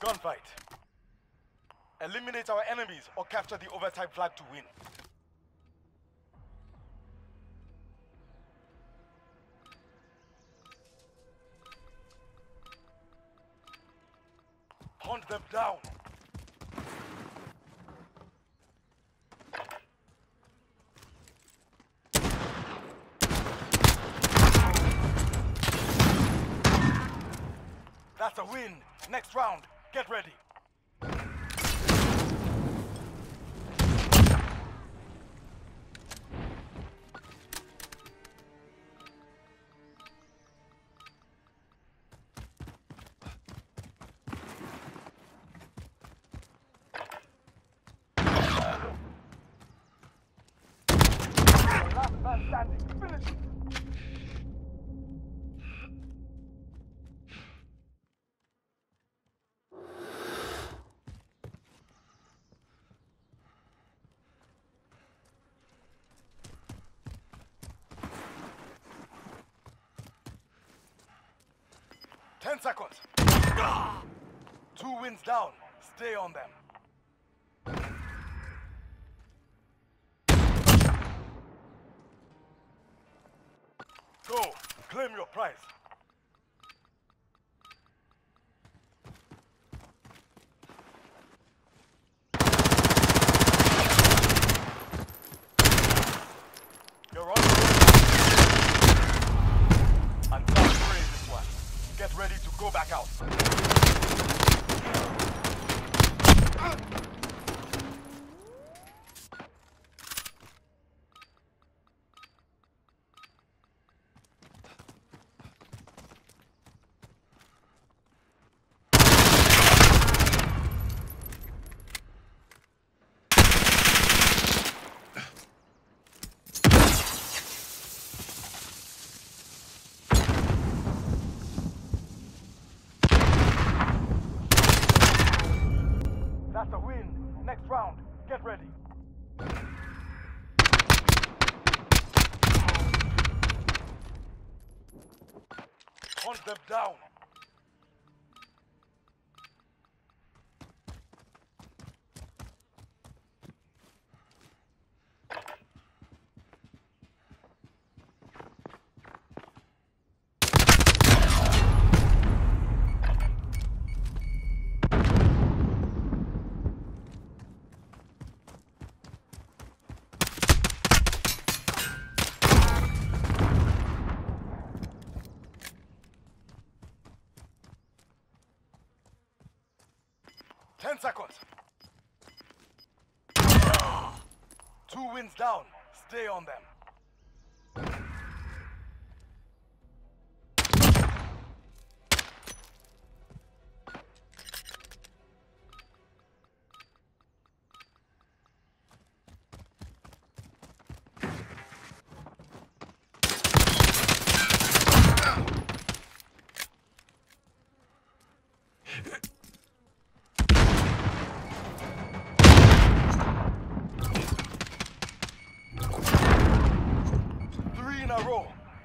Gunfight. Eliminate our enemies or capture the overtime flag to win. Hunt them down. That's a win. Next round. Get ready. Standing. Ten seconds. Two wins down. Stay on them. Go. Claim your prize. You're on. Go back out. That's a win. Next round. Get ready. Hunt them down. Two wins down. Stay on them.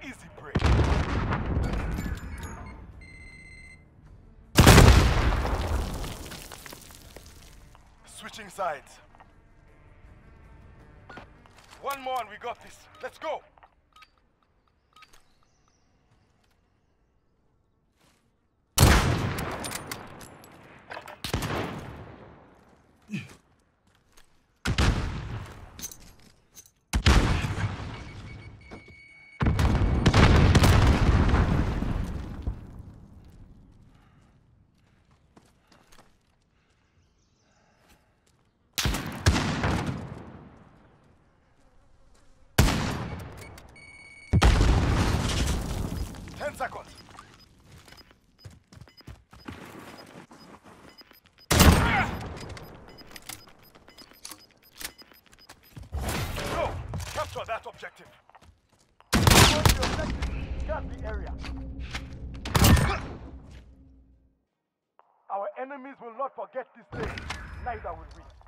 Easy break. Switching sides. One more and we got this. Let's go. Ten seconds. Go! Capture that objective. Once the area. Our enemies will not forget this day. Neither will we.